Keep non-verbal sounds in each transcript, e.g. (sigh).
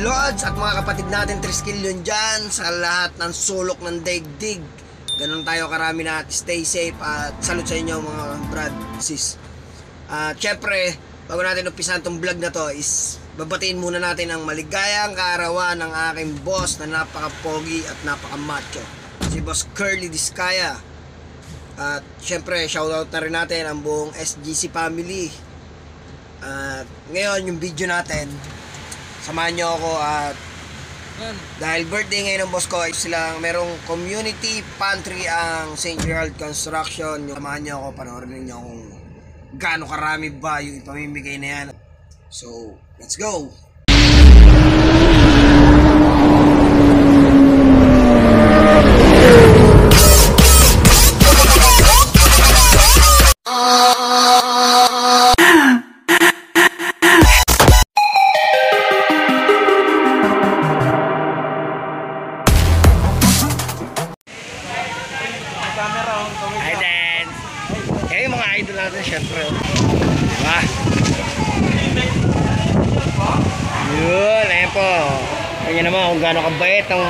lords at mga kapatid natin Triskelion dyan sa lahat ng sulok ng daigdig. Ganun tayo karami na stay safe at salute sa inyo mga brad, sis. At syempre, bago natin umpisan tong vlog na to is babatiin muna natin ang maligayang kaarawan ng aking boss na napaka-pogi at napaka-macho. Si Boss Curly Discaya. At syempre, shoutout na rin natin ang buong SGC family. At ngayon, yung video natin, samahan nyo ako at dahil birthday ngayon ng boss ko, silang merong community pantry ang St. Gerald Construction. Yung samahan nyo ako, panoorin niyo kung gaano karami ba yung ipamimigay na yan. So, let's go! Hi, Dan! Eh, mga idol natin, syempre. Diba? Yun, ayun po. Ayan naman kung gaano kabait ang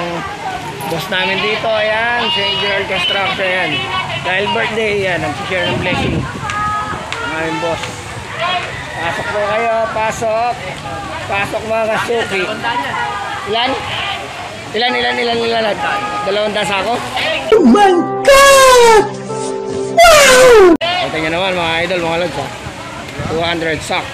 boss namin dito. Ayan, St. Gerald Construction. Ayan. Dahil birthday, yan. Ang share ng blessing. Ang aming boss. Pasok po kayo, pasok. Pasok mga kasuki. Ilan? Ilan, ilan, ilan, ilan? Dalawang dasa ako? Oh my God! Wow! Ito nyo naman mga idol, mga lods ha. 200 sack.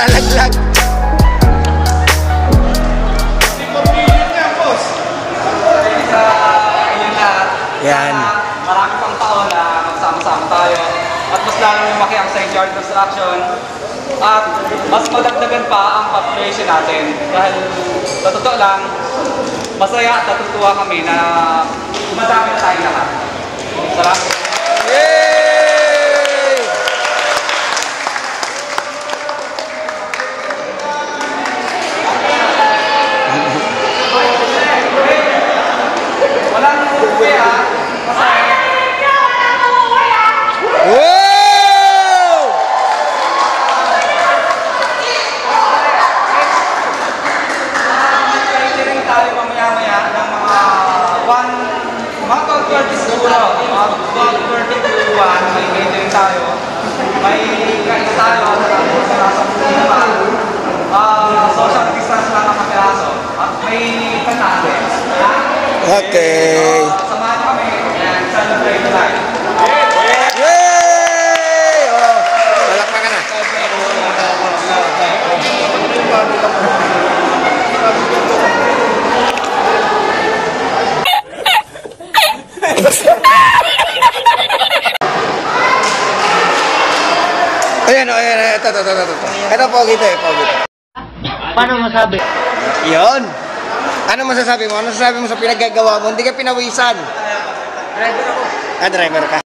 Malalaglag. Yan. Marami pang taon na magsama-sama tayo at mas lalo lumaki ang St. George Construction at mas madagdagan pa ang population natin dahil sa totoo lang masaya at natutuwa kami na madami na tayong lahat. Salamat. Yay! Walang uwi ha, kasi Wow! catering tayo mamaya-maya ng mga 1, mga 12.30 siguro, mga 12.30 to 1, may catering tayo. May kain tayo, tapos nasa puti naman. Ah, social distance lang ang kapiraso. At may panate. Okay. Samahan niyo kami and celebrate tonight. Yay! (laughs) Oh, palakpakan na. Ayan, oh, ayan, ayan. Ito, ito, ito, ito. Ito, pogi ito, eh, pogi ito. Paano masabi? Yun. Ano masasabi mo? Ano masasabi mo sa pinaggagawa mo? Hindi ka pinawisan. Driver ako. Ah, driver ka.